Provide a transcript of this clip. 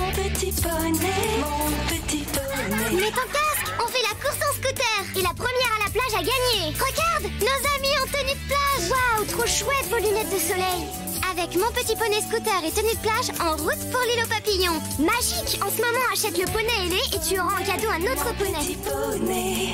Mon petit poney, mon petit poney. Mets ton casque, on fait la course en scooter. Et la première à la plage a gagné. Regarde, nos amis en tenue de plage. Waouh, trop chouette vos lunettes de soleil. Avec mon petit poney scooter et tenue de plage, en route pour l'île aux papillons. Magique En ce moment, achète le poney ailé et tu auras en cadeau un autre poney Petit poney.